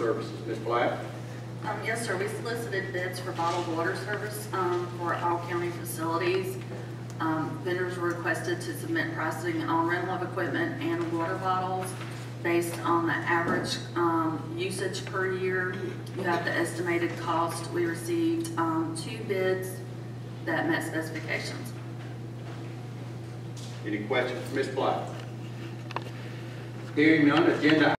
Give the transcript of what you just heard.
Services, Ms. Black? Um, yes, sir, we solicited bids for bottled water service, um, for all county facilities. Um, vendors were requested to submit pricing on rental of equipment and water bottles based on the average, um, usage per year. You have the estimated cost. We received, um, two bids that met specifications. Any questions, Ms. Black? Hearing none, agenda